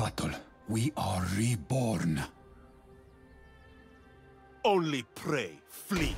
battle, we are reborn. Only pray, flee.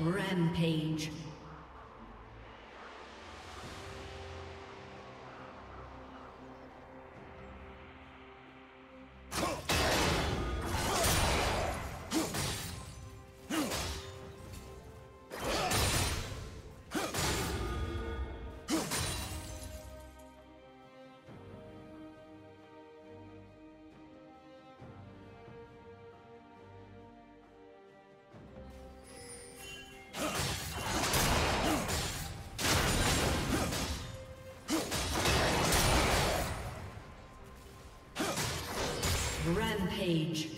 Rampage. Rampage.